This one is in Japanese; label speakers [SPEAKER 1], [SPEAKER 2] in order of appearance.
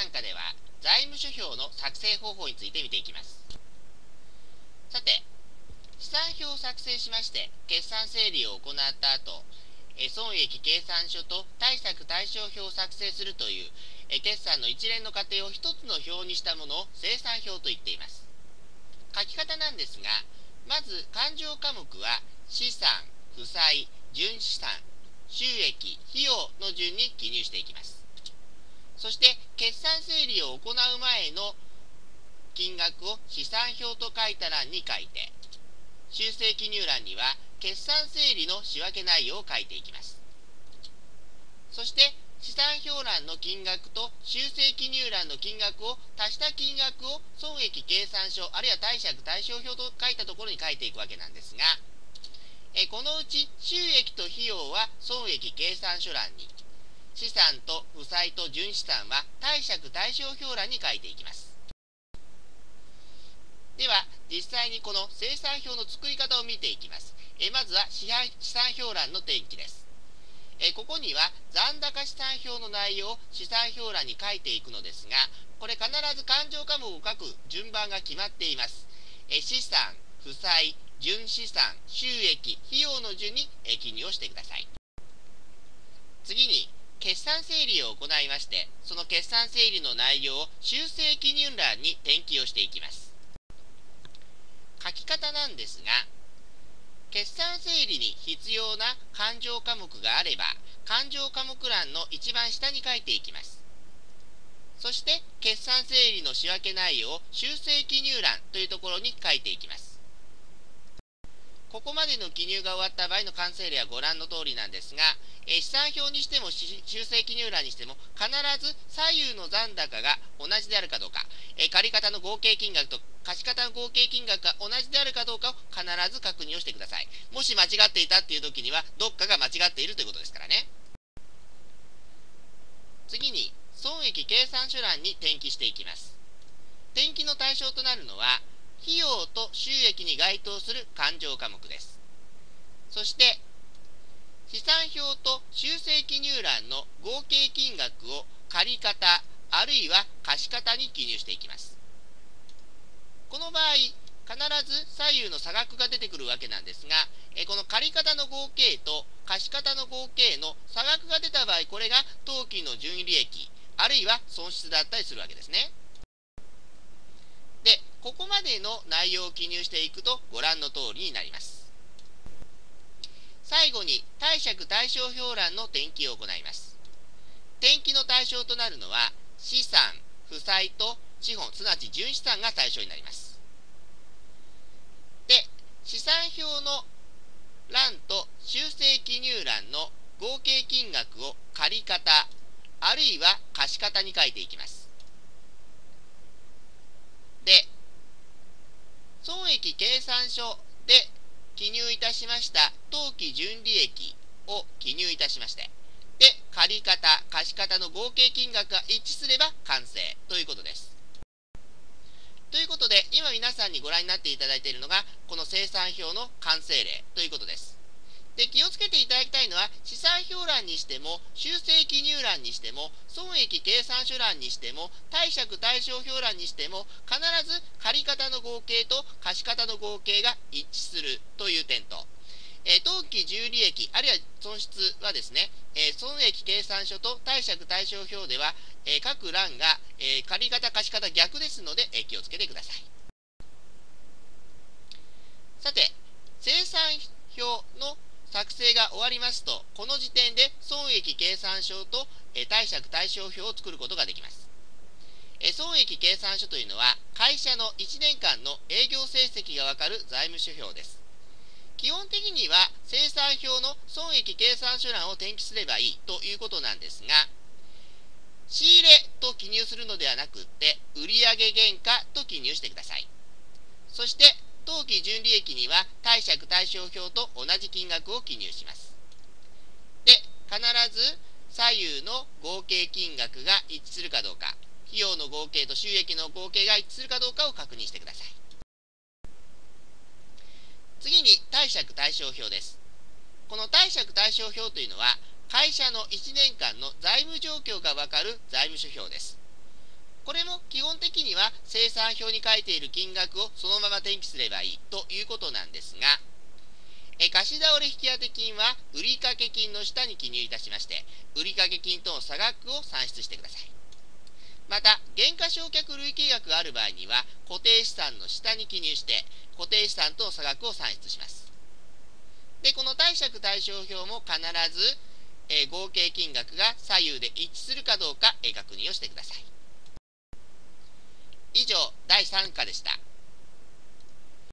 [SPEAKER 1] 3課では財務諸表の作成方法について見ていきます。さて資産表を作成しまして決算整理を行った後損益計算書と対策対象表を作成するという決算の一連の過程を一つの表にしたものを生産表と言っています。書き方なんですがまず勘定科目は資産負債純資産収益費用の順に記入していきます。そして決算整理を行う前の金額を資産表と書いた欄に書いて修正記入欄には決算整理の仕分け内容を書いていきます。そして資産表欄の金額と修正記入欄の金額を足した金額を損益計算書あるいは貸借対照表と書いたところに書いていくわけなんですがえこのうち収益と費用は損益計算書欄に。資産と負債と純資産は貸借対照表欄に書いていきます。では実際にこの生産表の作り方を見ていきます。えまずは資産表欄の転記です。えここには残高資産表の内容を資産表欄に書いていくのですがこれ必ず勘定科目を書く順番が決まっています。え資産負債純資産収益費用の順に記入をしてください。次に決算整理を行いましてその決算整理の内容を修正記入欄に転記をしていきます。書き方なんですが決算整理に必要な勘定科目があれば勘定科目欄の一番下に書いていきます。そして決算整理の仕分け内容を修正記入欄というところに書いていきます。ここまでの記入が終わった場合の完成例はご覧の通りなんですが、え資産表にしても修正記入欄にしても必ず左右の残高が同じであるかどうか、え借方の合計金額と貸方の合計金額が同じであるかどうかを必ず確認をしてください。もし間違っていたっていう時にはどっかが間違っているということですからね。次に損益計算書欄に転記していきます。転記の対象となるのは費用と収益に該当する勘定科目です。そして資産表と修正記入欄の合計金額を借方あるいは貸方に記入していきます。この場合必ず左右の差額が出てくるわけなんですがこの借方の合計と貸方の合計の差額が出た場合これが当期の純利益あるいは損失だったりするわけですね。までの内容を記入していくとご覧の通りになります。最後に貸借対象表欄の転記を行います。転記の対象となるのは資産負債と資本すなわち純資産が対象になります。で資産表の欄と修正記入欄の合計金額を借方あるいは貸方に書いていきます。で益計算書で記入いたしました当期純利益を記入いたしましてで借方貸方の合計金額が一致すれば完成ということです。ということで今皆さんにご覧になっていただいているのがこの生産表の完成例ということです。で気をつけていただきたいのは資産表欄にしても修正記入欄にしても損益計算書欄にしても貸借対照表欄にしても必ず借方の合計と貸方の合計が一致するという点とえー、当期重利益、あるいは損失はですね、えー、損益計算書と貸借対照表では、えー、各欄が、え借方貸方逆ですので、え気をつけてください。さて、生産表の作成が終わりますと、この時点で損益計算書と、え貸借対照表を作ることができます。え損益計算書というのは、会社の1年間の営業成績がわかる財務諸表です。基本的には生産表の損益計算書欄を転記すればいいということなんですが、仕入れと記入するのではなくって、売上原価と記入してください。そして、当期純利益には貸借対照表と同じ金額を記入します。で、必ず左右の合計金額が一致するかどうか、費用の合計と収益の合計が一致するかどうかを確認してください。次に貸借対照表です。この貸借対照表というのは会社の1年間の財務状況がわかる財務諸表です。これも基本的には生産表に書いている金額をそのまま転記すればいいということなんですが、え貸し倒れ引当金は売掛金の下に記入いたしまして、売掛金との差額を算出してください。また、減価償却累計額がある場合には、固定資産の下に記入して、固定資産との差額を算出します。で、この貸借対照表も必ず、え合計金額が左右で一致するかどうか、え確認をしてください。以上、第3課でした。